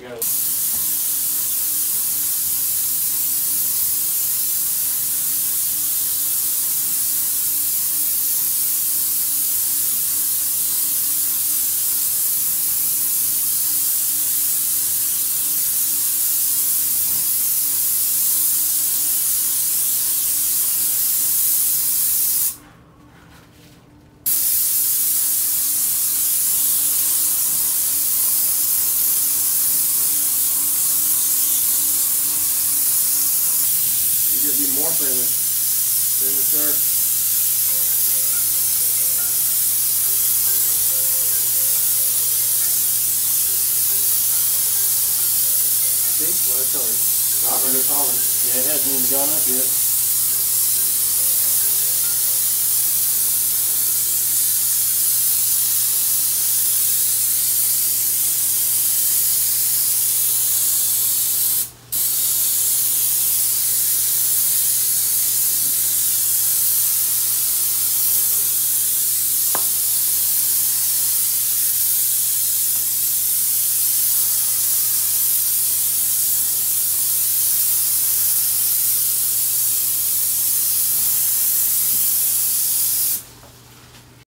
You gotta You could be more famous. Famous sir. See what I tell you? Really calling. Yeah, it hasn't even gone up yet.